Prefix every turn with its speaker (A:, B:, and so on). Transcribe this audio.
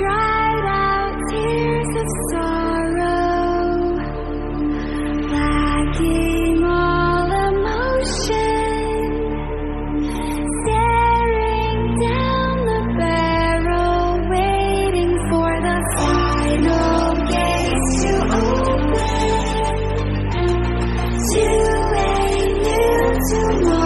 A: dried out tears of sorrow, lacking all emotion, staring down the barrel, waiting for the final gates to open to a new tomorrow.